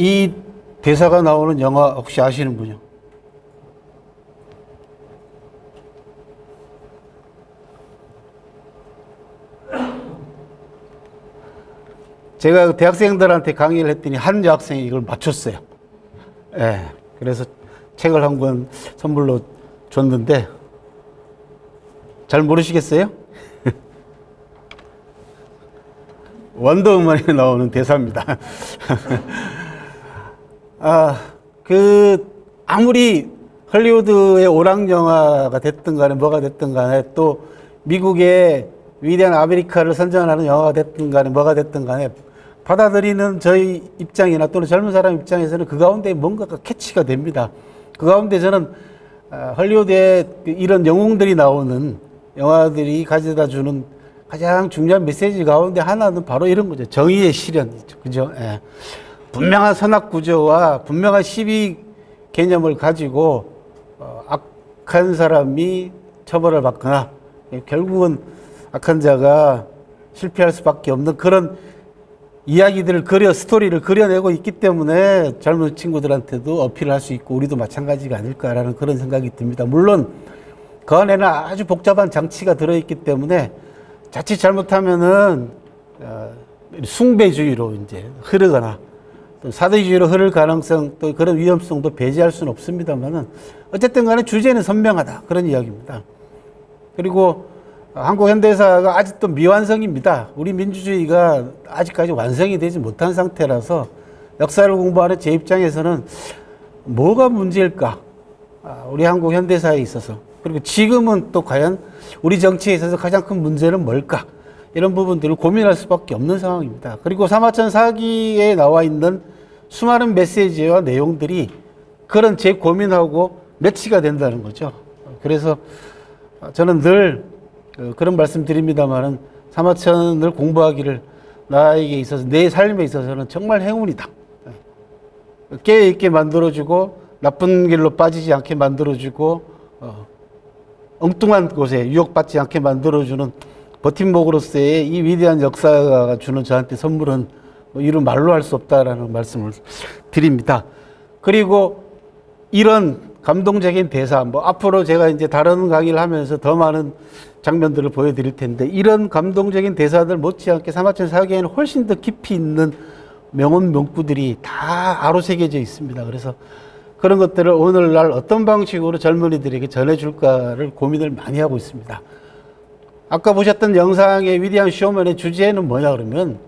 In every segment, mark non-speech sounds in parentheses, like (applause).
이 대사가 나오는 영화 혹시 아시는 분요? 제가 대학생들한테 강의를 했더니 한 여학생이 이걸 맞췄어요. 예. 그래서 책을 한 권 선물로 줬는데 잘 모르시겠어요? (laughs) 원더우먼에 나오는 대사입니다. (laughs) 아, 그 아무리 헐리우드의 오락 영화가 됐든 간에 뭐가 됐든 간에 또 미국의 위대한 아메리카를 선전하는 영화가 됐든 간에 뭐가 됐든 간에 받아들이는 저희 입장이나 또는 젊은 사람 입장에서는 그 가운데 뭔가가 캐치가 됩니다. 그 가운데 저는 아, 헐리우드에 이런 영웅들이 나오는 영화들이 가져다 주는 가장 중요한 메시지 가운데 하나는 바로 이런 거죠. 정의의 실현이죠. 그죠? 예. 분명한 선악 구조와 분명한 시비 개념을 가지고 어, 악한 사람이 처벌을 받거나 결국은 악한 자가 실패할 수밖에 없는 그런 이야기들을 그려 스토리를 그려내고 있기 때문에 젊은 친구들한테도 어필을 할 수 있고 우리도 마찬가지가 아닐까라는 그런 생각이 듭니다. 물론 그 안에는 아주 복잡한 장치가 들어있기 때문에 자칫 잘못하면은 어, 숭배주의로 이제 흐르거나 또 사대주의로 흐를 가능성 또 그런 위험성도 배제할 수는 없습니다만은 어쨌든 간에 주제는 선명하다 그런 이야기입니다. 그리고 한국 현대사가 아직도 미완성입니다. 우리 민주주의가 아직까지 완성이 되지 못한 상태라서 역사를 공부하는 제 입장에서는 뭐가 문제일까? 아, 우리 한국 현대사에 있어서 그리고 지금은 또 과연 우리 정치에 있어서 가장 큰 문제는 뭘까? 이런 부분들을 고민할 수밖에 없는 상황입니다. 그리고 사마천 사기에 나와 있는 수많은 메시지와 내용들이 그런 제 고민하고 매치가 된다는 거죠. 그래서 저는 늘그 그런 말씀 드립니다만은 사마천을 공부하기를 나에게 있어서 내 삶에 있어서는 정말 행운이다. 깨 있게 만들어주고 나쁜 길로 빠지지 않게 만들어주고 어, 엉뚱한 곳에 유혹받지 않게 만들어주는 버팀목으로서의 이 위대한 역사가 주는 저한테 선물은 뭐 이런 말로 할 수 없다라는 말씀을 드립니다. 그리고 이런 감동적인 대사, 뭐 앞으로 제가 이제 다른 강의를 하면서 더 많은 장면들을 보여드릴 텐데 이런 감동적인 대사들 못지않게 사마천 사기에는 훨씬 더 깊이 있는 명언 명구들이 다 아로 새겨져 있습니다. 그래서 그런 것들을 오늘날 어떤 방식으로 젊은이들에게 전해줄까를 고민을 많이 하고 있습니다. 아까 보셨던 영상의 위대한 쇼맨의 주제는 뭐냐 그러면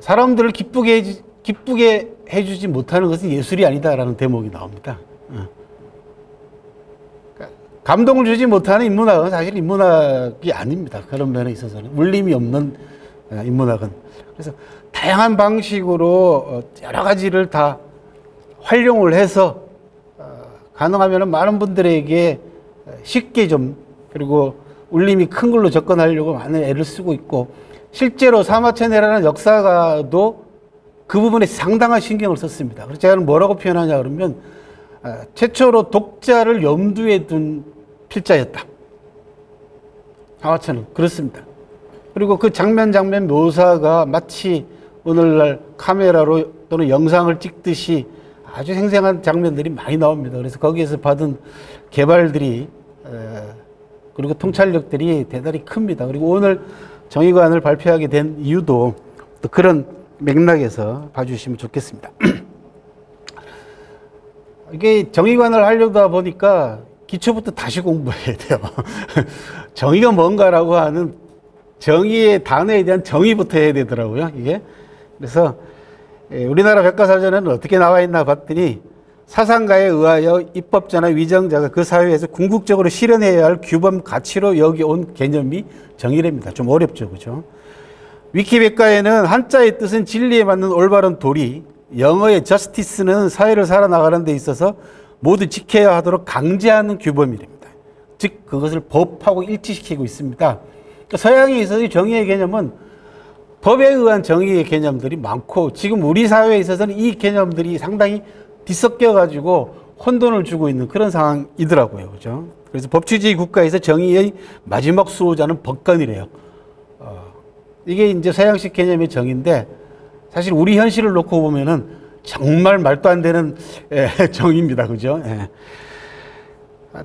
사람들을 기쁘게 해주, 기쁘게 해주지 못하는 것은 예술이 아니다라는 대목이 나옵니다. 어. 감동을 주지 못하는 인문학은 사실 인문학이 아닙니다. 그런 면에 있어서는 울림이 없는 어, 인문학은 그래서 다양한 방식으로 어, 여러 가지를 다 활용을 해서 어, 가능하면 많은 분들에게 쉽게 좀 그리고 울림이 큰 걸로 접근하려고 많은 애를 쓰고 있고 실제로 사마천이라는 역사가도 그 부분에 상당한 신경을 썼습니다. 그래서 제가 뭐라고 표현하냐 그러면 아, 최초로 독자를 염두에 둔 필자였다. 사마천은 그렇습니다. 그리고 그 장면 장면 묘사가 마치 오늘날 카메라로 또는 영상을 찍듯이 아주 생생한 장면들이 많이 나옵니다. 그래서 거기에서 받은 개발들이 그리고 통찰력들이 대단히 큽니다. 그리고 오늘 정의관을 발표하게 된 이유도 또 그런 맥락에서 봐주시면 좋겠습니다. (clears throat) 이게 정의관을 하려다 보니까 기초부터 다시 공부해야 돼요. (laughs) 정의가 뭔가라고 하는 정의의 단어에 대한 정의부터 해야 되더라고요. 이게 그래서 예, 우리나라 백과사전에는 어떻게 나와 있나 봤더니 사상가에 의하여 입법자나 위정자가 그 사회에서 궁극적으로 실현해야 할 규범 가치로 여기 온 개념이 정의랍니다. 좀 어렵죠, 그죠? 위키백과에는 한자의 뜻은 진리에 맞는 올바른 도리, 영어의 justice는 사회를 살아나가는 데 있어서 모두 지켜야 하도록 강제하는 규범이랍니다. 즉, 그것을 법하고 일치시키고 있습니다. 그러니까 서양에 있어서 정의의 개념은 법에 의한 정의의 개념들이 많고 지금 우리 사회에 있어서는 이 개념들이 상당히 뒤섞여 가지고 혼돈을 주고 있는 그런 상황이더라고요. 그죠? 그래서 법치주의 국가에서 정의의 마지막 수호자는 법관이래요. 어, 이게 이제 서양식 개념의 정의인데 사실 우리 현실을 놓고 보면은 정말 말도 안 되는 예, (laughs) 정의입니다. 그죠? 예.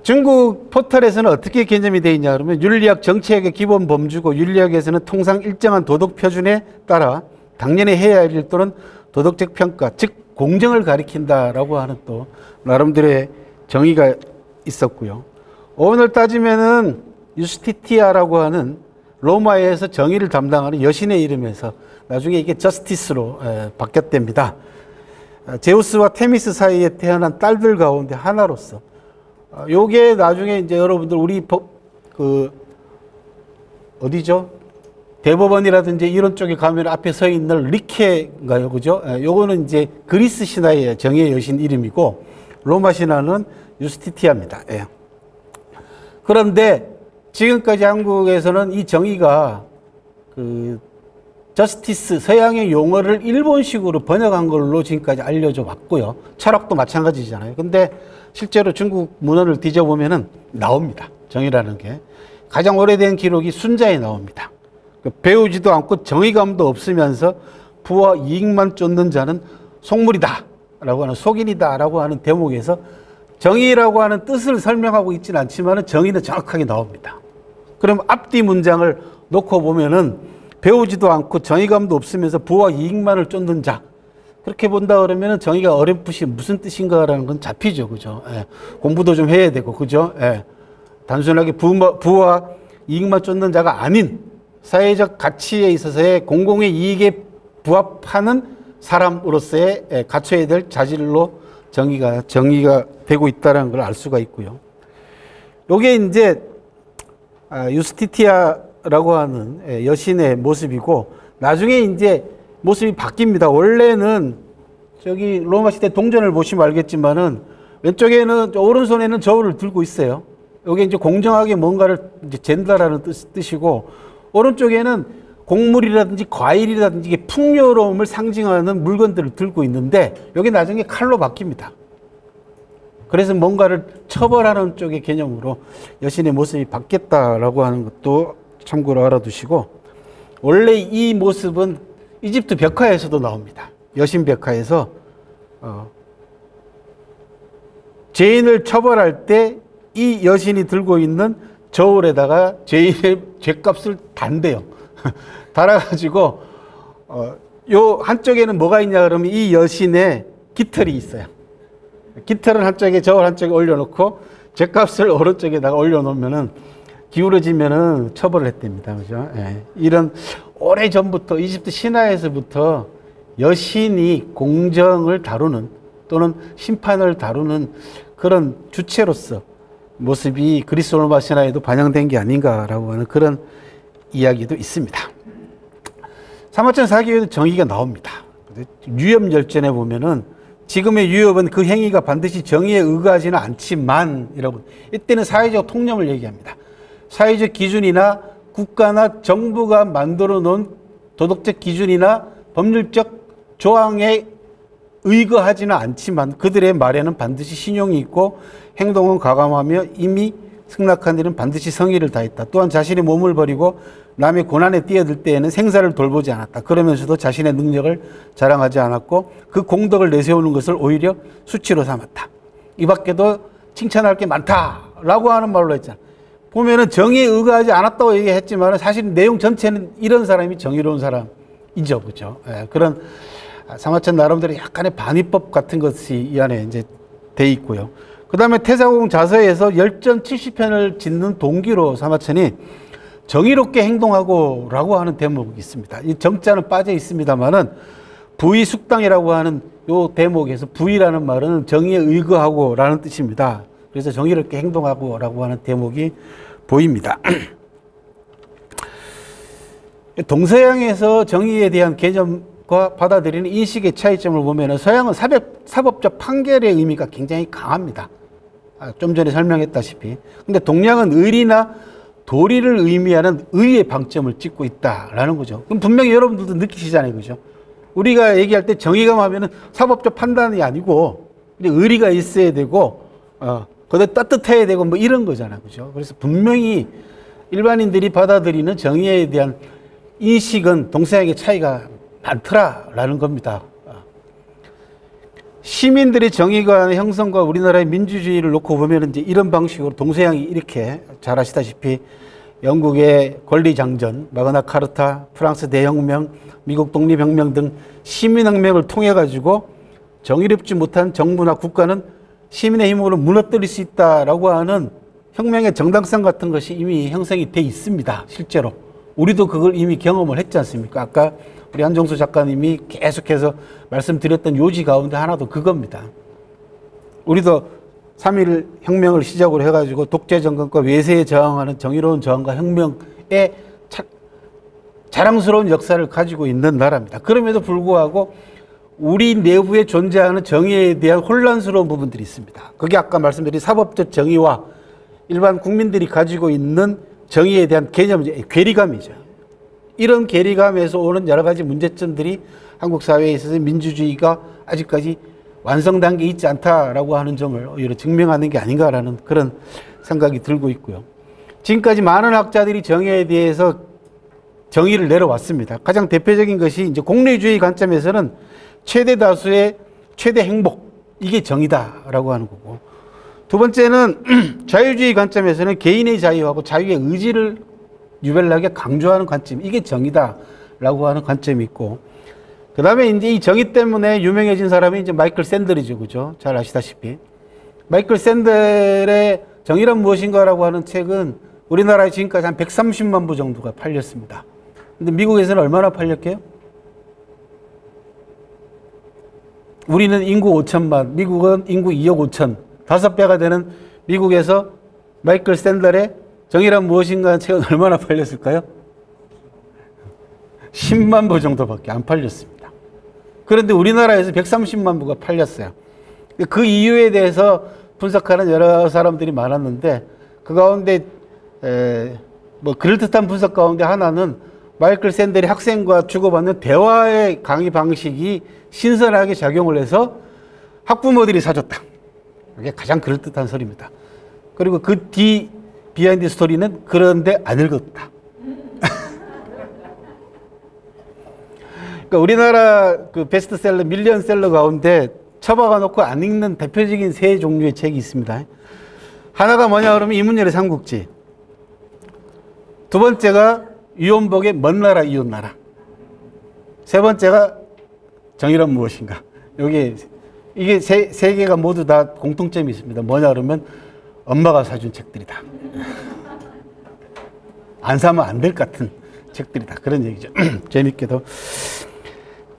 중국 포털에서는 어떻게 개념이 되어 있냐 그러면 윤리학 정치학의 기본 범주고 윤리학에서는 통상 일정한 도덕 표준에 따라 당연히 해야 할 일 또는 도덕적 평가, 즉 공정을 가리킨다라고 하는 또 나름대로의 정의가 있었고요. 오늘 따지면은 유스티티아라고 하는 로마에서 정의를 담당하는 여신의 이름에서 나중에 이게 저스티스로 바뀌었답니다. 제우스와 테미스 사이에 태어난 딸들 가운데 하나로서 아, 요게 나중에 이제 여러분들 우리 그 어디죠? 대법원이라든지 이런 쪽에 가면 앞에 서 있는 리케인가요, 그죠? 예, 요거는 이제 그리스 신화의 정의 여신 이름이고 로마 신화는 유스티티아입니다. 예. 그런데 지금까지 한국에서는 이 정의가 그 저스티스 서양의 용어를 일본식으로 번역한 걸로 지금까지 알려져 왔고요. 철학도 마찬가지잖아요. 근데 실제로 중국 문헌을 뒤져보면은 나옵니다. 정의라는 게. 가장 오래된 기록이 순자에 나옵니다. 그 배우지도 않고 정의감도 없으면서 부와 이익만 쫓는 자는 속물이다. 라고 하는 속인이다. 라고 하는 대목에서 정의라고 하는 뜻을 설명하고 있지는 않지만 정의는 정확하게 나옵니다. 그럼 앞뒤 문장을 놓고 보면은 배우지도 않고 정의감도 없으면서 부와 이익만을 쫓는 자. 그렇게 본다 그러면 정의가 어렴풋이 무슨 뜻인가라는 건 잡히죠. 그죠? 예. 공부도 좀 해야 되고, 그죠? 예. 단순하게 부, 부와 이익만 쫓는 자가 아닌 사회적 가치에 있어서의 공공의 이익에 부합하는 사람으로서의 예, 갖춰야 될 자질로 정의가, 정의가 되고 있다는 걸 알 수가 있고요. 요게 이제 아, 유스티티아라고 하는 예, 여신의 모습이고 나중에 이제 모습이 바뀝니다. 원래는 저기 로마 시대 동전을 보시면 알겠지만은 왼쪽에는 오른손에는 저울을 들고 있어요. 여기 이제 공정하게 뭔가를 이제 잰다라는 뜻, 뜻이고 오른쪽에는 곡물이라든지 과일이라든지 풍요로움을 상징하는 물건들을 들고 있는데 여기 나중에 칼로 바뀝니다. 그래서 뭔가를 처벌하는 쪽의 개념으로 여신의 모습이 바뀌었다라고 하는 것도 참고로 알아두시고 원래 이 모습은 이집트 벽화에서도 나옵니다. 여신 벽화에서 어, 죄인을 처벌할 때 이 여신이 들고 있는 저울에다가 죄인의 죄값을 단대요. (laughs) 달아가지고 어, 요 한쪽에는 뭐가 있냐 그러면 이 여신의 깃털이 있어요. 깃털은 한쪽에 저울 한쪽에 올려놓고 죄값을 오른쪽에다가 올려놓으면은 기울어지면은 처벌을 했답니다. 그죠? 예. 이런 오래 전부터 이집트 신화에서부터 여신이 공정을 다루는 또는 심판을 다루는 그런 주체로서 모습이 그리스 로마 신화에도 반영된 게 아닌가라고 하는 그런 이야기도 있습니다. 사마천 사기에도 정의가 나옵니다. 유협 열전에 보면은 지금의 유협은 그 행위가 반드시 정의에 의거하지는 않지만 이라고 이때는 사회적 통념을 얘기합니다. 사회적 기준이나 국가나 정부가 만들어 놓은 도덕적 기준이나 법률적 조항에 의거하지는 않지만 그들의 말에는 반드시 신용이 있고 행동은 가감하며 이미 승낙한 일은 반드시 성의를 다했다. 또한 자신의 몸을 버리고 남의 고난에 뛰어들 때에는 생사를 돌보지 않았다. 그러면서도 자신의 능력을 자랑하지 않았고 그 공덕을 내세우는 것을 오히려 수치로 삼았다. 이 밖에도 칭찬할 게 많다라고 하는 말로 했잖아. 보면은 정의에 의거하지 않았다고 얘기했지만 사실 내용 전체는 이런 사람이 정의로운 사람이죠. 그죠? 예, 그런 사마천 나름대로 약간의 반위법 같은 것이 이 안에 이제 돼 있고요. 그 다음에 태사공 자서에서 열전 70편을 짓는 동기로 사마천이 정의롭게 행동하고 라고 하는 대목이 있습니다. 이 정자는 빠져 있습니다만은 부의 숙당이라고 하는 요 대목에서 부의라는 말은 정의에 의거하고 라는 뜻입니다. 그래서 정의롭게 행동하고 라고 하는 대목이 보입니다. (clears throat) 동서양에서 정의에 대한 개념과 받아들이는 인식의 차이점을 보면 서양은 사법, 사법적 판결의 의미가 굉장히 강합니다. 아, 좀 전에 설명했다시피. 근데 동양은 의리나 도리를 의미하는 의의 방점을 찍고 있다라는 거죠. 그럼 분명히 여러분들도 느끼시잖아요. 그죠? 우리가 얘기할 때 정의감 하면은 사법적 판단이 아니고 의리가 있어야 되고, 어, 그것 따뜻해야 되고 뭐 이런 거잖아. 그죠? 그래서 분명히 일반인들이 받아들이는 정의에 대한 인식은 동서양의 차이가 많더라라는 겁니다. 시민들의 정의관의 형성과 우리나라의 민주주의를 놓고 보면 이제 이런 방식으로 동서양이 이렇게 잘 아시다시피 영국의 권리장전, 마그나 카르타, 프랑스 대혁명, 미국 독립혁명 등 시민혁명을 통해 가지고 정의롭지 못한 정부나 국가는 시민의 힘으로 무너뜨릴 수 있다라고 하는 혁명의 정당성 같은 것이 이미 형성이 돼 있습니다. 실제로. 우리도 그걸 이미 경험을 했지 않습니까? 아까 우리 한정수 작가님이 계속해서 말씀드렸던 요지 가운데 하나도 그겁니다. 우리도 3.1 혁명을 시작으로 해가지고 독재 정권과 외세에 저항하는 정의로운 저항과 혁명의 차, 자랑스러운 역사를 가지고 있는 나라입니다. 그럼에도 불구하고 우리 내부에 존재하는 정의에 대한 혼란스러운 부분들이 있습니다. 그게 아까 말씀드린 사법적 정의와 일반 국민들이 가지고 있는 정의에 대한 개념, 괴리감이죠. 이런 괴리감에서 오는 여러 가지 문제점들이 한국 사회에 있어서 민주주의가 아직까지 완성 단계에 있지 않다라고 하는 점을 오히려 증명하는 게 아닌가라는 그런 생각이 들고 있고요. 지금까지 많은 학자들이 정의에 대해서 정의를 내려왔습니다. 가장 대표적인 것이 이제 공리주의 관점에서는 최대 다수의 최대 행복 이게 정의다라고 하는 거고 두 번째는 (clears throat) 자유주의 관점에서는 개인의 자유하고 자유의 의지를 유별나게 강조하는 관점 이게 정의다라고 하는 관점이 있고 그 다음에 이제 이 정의 때문에 유명해진 사람이 이제 마이클 샌들이죠. 그죠? 잘 아시다시피. 마이클 샌들의 정의란 무엇인가라고 하는 책은 우리나라에 지금까지 한 130만 부 정도가 팔렸습니다. 근데 미국에서는 얼마나 팔렸게요? 우리는 인구 5천만, 미국은 인구 2억 5천, 다섯 배가 되는 미국에서 마이클 샌들의 정의란 무엇인가 책은 얼마나 팔렸을까요? 10만 부 정도밖에 안 팔렸습니다. 그런데 우리나라에서 130만 부가 팔렸어요. 그 이유에 대해서 분석하는 여러 사람들이 많았는데 그 가운데 에, 뭐 그럴듯한 분석 가운데 하나는 마이클 샌델이 학생과 주고받는 대화의 강의 방식이 신선하게 작용을 해서 학부모들이 사줬다. 이게 가장 그럴듯한 소리입니다. 그리고 그 뒤 behind story는 그런데 안 읽었다. (laughs) 그러니까 우리나라 그 베스트셀러, 밀리언셀러 가운데 처박아 놓고 안 읽는 대표적인 세 종류의 책이 있습니다. 하나가 뭐냐 그러면 이문열의 삼국지. 두 번째가 유원복의 먼 나라 이웃 나라. 세 번째가 정의란 무엇인가. 여기 이게 세, 세 개가 모두 다 공통점이 있습니다. 뭐냐 그러면 엄마가 사준 책들이다. (laughs) 안 사면 안 될 것 같은 책들이다. 그런 얘기죠. (clears throat) 재밌게도.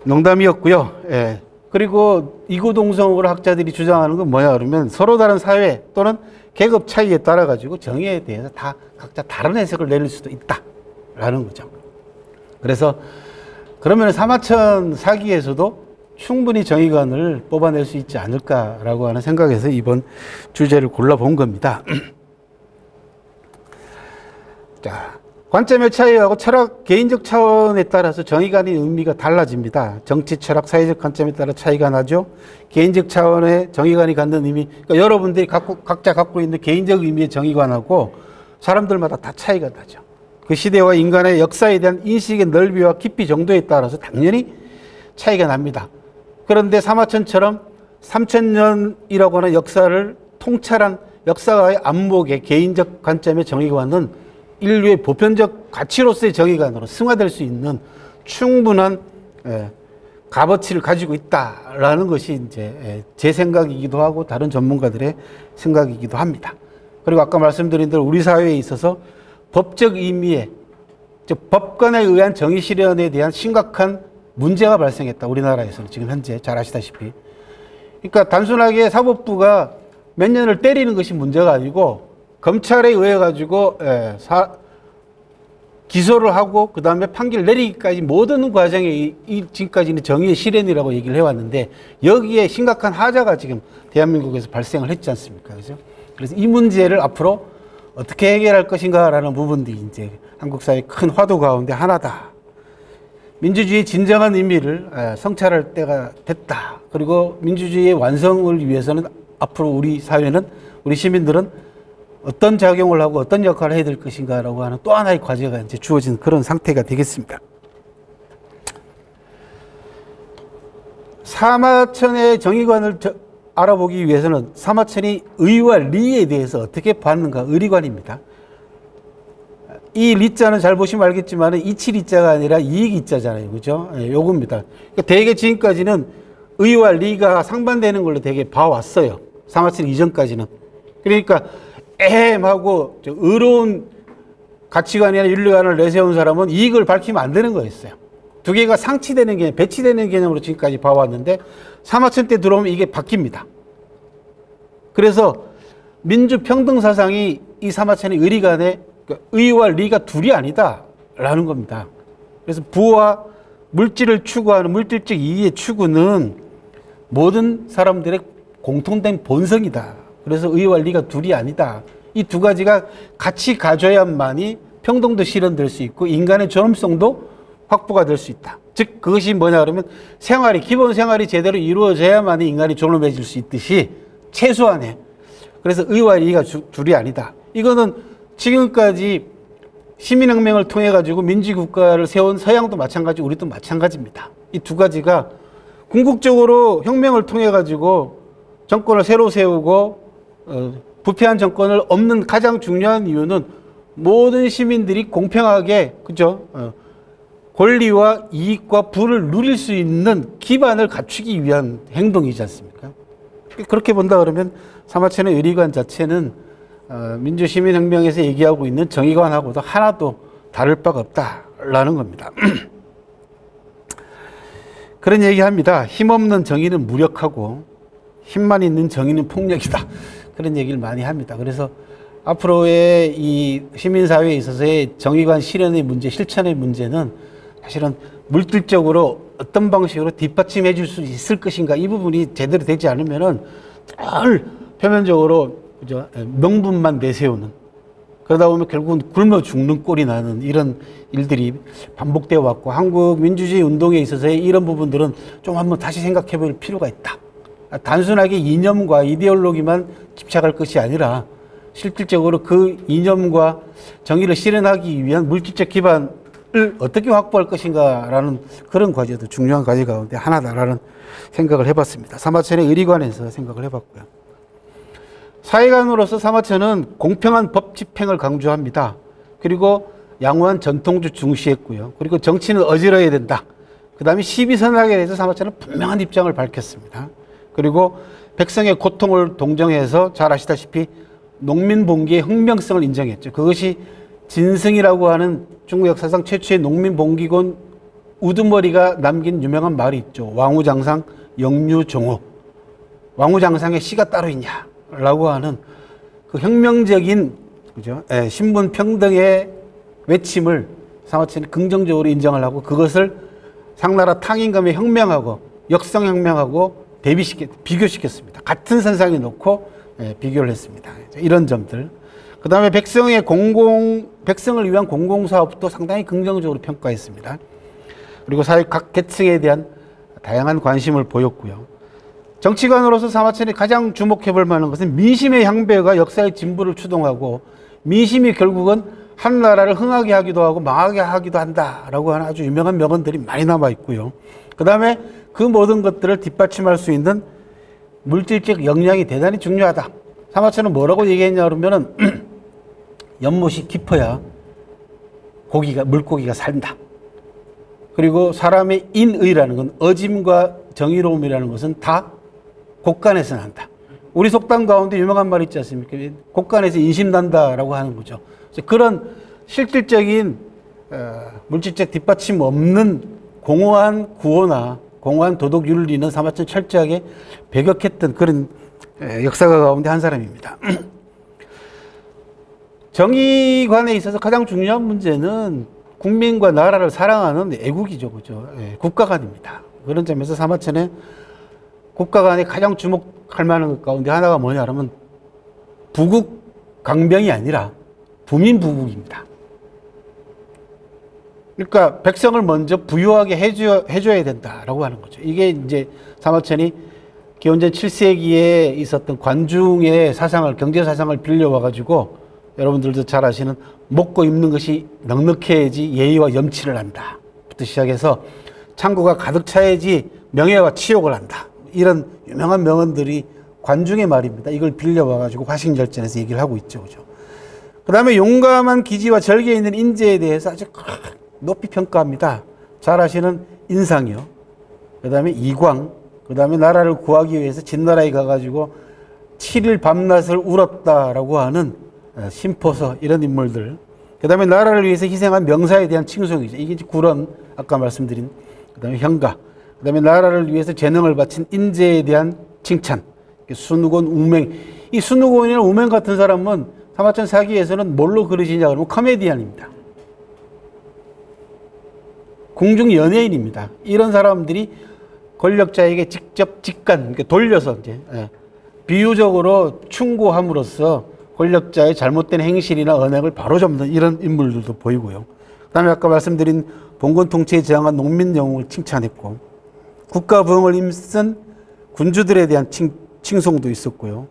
농담이었고요. 예. 그리고 이구동성으로 학자들이 주장하는 건 뭐냐 그러면 서로 다른 사회 또는 계급 차이에 따라 가지고 정의에 대해서 다 각자 다른 해석을 내릴 수도 있다라는 거죠. 그래서 그러면 사마천 사기에서도 충분히 정의관을 뽑아낼 수 있지 않을까라고 하는 생각에서 이번 주제를 골라본 겁니다. (clears throat) 자, 관점의 차이하고 철학, 개인적 차원에 따라서 정의관의 의미가 달라집니다. 정치, 철학, 사회적 관점에 따라 차이가 나죠. 개인적 차원의 정의관이 갖는 의미, 그러니까 여러분들이 갖고, 각자 갖고 있는 개인적 의미의 정의관하고 사람들마다 다 차이가 나죠. 그 시대와 인간의 역사에 대한 인식의 넓이와 깊이 정도에 따라서 당연히 차이가 납니다. 그런데 사마천처럼 3천년이라고 하는 역사를 통찰한 역사의 안목의 개인적 관점의 정의관은 인류의 보편적 가치로서의 정의관으로 승화될 수 있는 충분한 예, 값어치를 가지고 있다라는 것이 이제 예, 제 생각이기도 하고 다른 전문가들의 생각이기도 합니다. 그리고 아까 말씀드린 대로 우리 사회에 있어서 법적 의미의 즉 법관에 의한 정의 실현에 대한 심각한 문제가 발생했다. 우리나라에서는 지금 현재 잘 아시다시피. 그러니까 단순하게 사법부가 몇 년을 때리는 것이 문제가 아니고 검찰에 의해 가지고 예, 사, 기소를 하고 그 다음에 판결 내리기까지 모든 과정에 이, 이 지금까지는 정의의 실현이라고 얘기를 해왔는데 여기에 심각한 하자가 지금 대한민국에서 발생을 했지 않습니까? 그죠? 그래서 이 문제를 앞으로 어떻게 해결할 것인가라는 부분들이 이제 한국 사회 큰 화두 가운데 하나다. 민주주의의 진정한 의미를 성찰할 때가 됐다. 그리고 민주주의의 완성을 위해서는 앞으로 우리 사회는 우리 시민들은 어떤 작용을 하고 어떤 역할을 해야 될 것인가라고 하는 또 하나의 과제가 이제 주어진 그런 상태가 되겠습니다. 사마천의 정의관을 저, 알아보기 위해서는 사마천이 의와 리에 대해서 어떻게 봤는가 의리관입니다. 이 리자는 잘 보시면 알겠지만 이치리자가 아니라 이익이자잖아요. 그죠? 예, 요겁니다. 그러니까 대개 지금까지는 의와 리가 상반되는 걸로 되게 봐왔어요. 사마천 이전까지는. 그러니까 애하고 의로운 가치관이나 윤리관을 내세운 사람은 이익을 밝히면 안 되는 거였어요. 두 개가 상치되는 개념, 배치되는 개념으로 지금까지 봐왔는데 사마천 때 들어오면 이게 바뀝니다. 그래서 민주 평등 사상이 이 사마천의 의리 간에 그러니까 의와 리가 둘이 아니다라는 겁니다. 그래서 부와 물질을 추구하는 물질적 이익의 추구는 모든 사람들의 공통된 본성이다. 그래서 의와 리가 둘이 아니다. 이 두 가지가 같이 가져야만이 평등도 실현될 수 있고 인간의 존엄성도 확보가 될 수 있다. 즉 그것이 뭐냐 그러면 생활이 기본 생활이 제대로 이루어져야만 인간이 존엄해질 수 있듯이 최소한의 그래서 의와 리가 둘이 아니다. 이거는 지금까지 시민혁명을 통해 가지고 민주국가를 세운 서양도 마찬가지, 우리도 마찬가지입니다. 이 두 가지가 궁극적으로 혁명을 통해 가지고 정권을 새로 세우고 어, 부패한 정권을 없는 가장 중요한 이유는 모든 시민들이 공평하게 그죠 어, 권리와 이익과 부를 누릴 수 있는 기반을 갖추기 위한 행동이지 않습니까? 그렇게 본다 그러면 사마천의 의리관 자체는 어, 민주시민혁명에서 얘기하고 있는 정의관하고도 하나도 다를 바가 없다라는 겁니다. (clears throat) 그런 얘기합니다. 힘없는 정의는 무력하고 힘만 있는 정의는 폭력이다. (laughs) 그런 얘기를 많이 합니다. 그래서 앞으로의 이 시민사회에 있어서의 정의관 실현의 문제, 실천의 문제는 사실은 물질적으로 어떤 방식으로 뒷받침해 줄 수 있을 것인가 이 부분이 제대로 되지 않으면은 늘 표면적으로 그죠 명분만 내세우는 그러다 보면 결국은 굶어 죽는 꼴이 나는 이런 일들이 반복되어 왔고 한국 민주주의 운동에 있어서의 이런 부분들은 좀 한번 다시 생각해 볼 필요가 있다. 단순하게 이념과 이데올로기만 집착할 것이 아니라 실질적으로 그 이념과 정의를 실현하기 위한 물질적 기반을 어떻게 확보할 것인가라는 그런 과제도 중요한 과제 가운데 하나다라는 생각을 해봤습니다. 사마천의 의리관에서 생각을 해봤고요. 사회관으로서 사마천은 공평한 법 집행을 강조합니다. 그리고 양호한 전통주 중시했고요. 그리고 정치는 어지러야 된다. 그 다음에 시비선악에 대해서 사마천은 분명한 입장을 밝혔습니다. 그리고 백성의 고통을 동정해서 잘 아시다시피 농민 봉기의 혁명성을 인정했죠. 그것이 진승이라고 하는 중국 역사상 최초의 농민 봉기군 우두머리가 남긴 유명한 말이 있죠. 왕우장상 영유종호. 왕우장상의 시가 따로 있냐 라고 하는 그 혁명적인 그죠? 예, 신분 평등의 외침을 사마천이 긍정적으로 인정을 하고 그것을 상나라 탕인감의 혁명하고 역성혁명하고 대비시켰, 비교시켰습니다. 같은 선상에 놓고 예, 비교를 했습니다. 이런 점들. 그 다음에 백성의 공공, 백성을 위한 공공사업도 상당히 긍정적으로 평가했습니다. 그리고 사회 각 계층에 대한 다양한 관심을 보였고요. 정치관으로서 사마천이 가장 주목해 볼 만한 것은 민심의 향배가 역사의 진보를 추동하고 민심이 결국은 한 나라를 흥하게 하기도 하고 망하게 하기도 한다라고 하는 아주 유명한 명언들이 많이 남아 있고요. 그 다음에 그 모든 것들을 뒷받침할 수 있는 물질적 역량이 대단히 중요하다. 사마천은 뭐라고 얘기했냐 그러면은 (clears throat) 연못이 깊어야 고기가 물고기가 산다. 그리고 사람의 인의라는 건 어짐과 정의로움이라는 것은 다 곳간에서 난다. 우리 속담 가운데 유명한 말 있지 않습니까? 곳간에서 인심 난다라고 하는 거죠. 그런 실질적인 어, 물질적 뒷받침 없는 공허한 구호나 공허한 도덕 윤리는 사마천 철저하게 배격했던 그런 역사가 가운데 한 사람입니다. (clears throat) 정의관에 있어서 가장 중요한 문제는 국민과 나라를 사랑하는 애국이죠, 그죠? 예, 국가관입니다. 그런 점에서 사마천의 국가관에 가장 주목할 만한 것 가운데 하나가 뭐냐 그러면 부국 강병이 아니라 부민 부국입니다. 그러니까 백성을 먼저 부유하게 해줘, 해줘야 된다라고 하는 거죠. 이게 이제 사마천이 기원전 7세기에 있었던 관중의 사상을, 경제 사상을 빌려와 가지고 여러분들도 잘 아시는 먹고 입는 것이 넉넉해야지 예의와 염치를 한다. 부터 시작해서 창고가 가득 차야지 명예와 치욕을 한다. 이런 유명한 명언들이 관중의 말입니다. 이걸 빌려와가지고 화신절전에서 얘기를 하고 있죠. 그죠? 그 다음에 용감한 기지와 절개 있는 인재에 대해서 아주 높이 평가합니다. 잘 아시는 인상이요. 그 다음에 이광. 그 다음에 나라를 구하기 위해서 진나라에 가가지고 7일 밤낮을 울었다라고 하는 어, 심포서 이런 인물들. 그 다음에 나라를 위해서 희생한 명사에 대한 칭송이죠. 이게 구런, 아까 말씀드린, 그 다음에 현가. 그 다음에 나라를 위해서 재능을 바친 인재에 대한 칭찬. 순우곤, 우맹. 이 순우곤이나 우맹 같은 사람은 사마천 사기에서는 뭘로 그러시냐 그러면 코미디언입니다. 공중 연예인입니다. 이런 사람들이 권력자에게 직접 직간, 그러니까 돌려서 이제 예, 비유적으로 충고함으로써 권력자의 잘못된 행실이나 언행을 바로잡는 이런 인물들도 보이고요. 그다음에 아까 말씀드린 봉건 통치에 저항한 농민 영웅을 칭찬했고 국가 부흥을 힘쓴 군주들에 대한 칭, 칭송도 있었고요.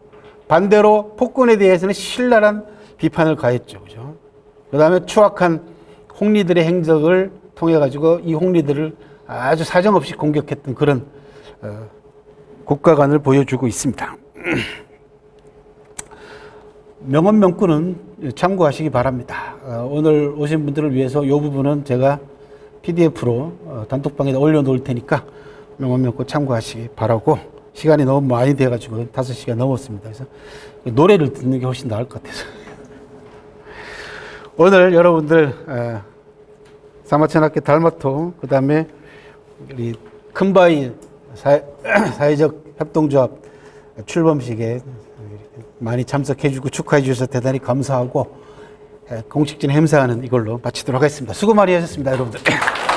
반대로 폭군에 대해서는 신랄한 비판을 가했죠. 그죠? 그 다음에 추악한 홍리들의 행적을 통해 가지고 이 홍리들을 아주 사정없이 공격했던 그런 어, 국가관을 보여주고 있습니다. (clears throat) 명언 명구는 참고하시기 바랍니다. 어, 오늘 오신 분들을 위해서 이 부분은 제가 PDF로 어, 단톡방에 올려놓을 테니까 명언 명구 참고하시기 바라고 시간이 너무 많이 돼가지고 다섯 시간 넘었습니다. 그래서 노래를 듣는 게 훨씬 나을 것 같아서 (laughs) 오늘 여러분들 어, 사마천학교 달마토 그 다음에 우리 큰바위 (clears throat) 사회 적 협동조합 출범식에 많이 참석해주고 축하해 주셔서 대단히 감사하고 공식적인 행사하는 이걸로 마치도록 하겠습니다. 수고 많이 하셨습니다, 여러분들. (clears throat)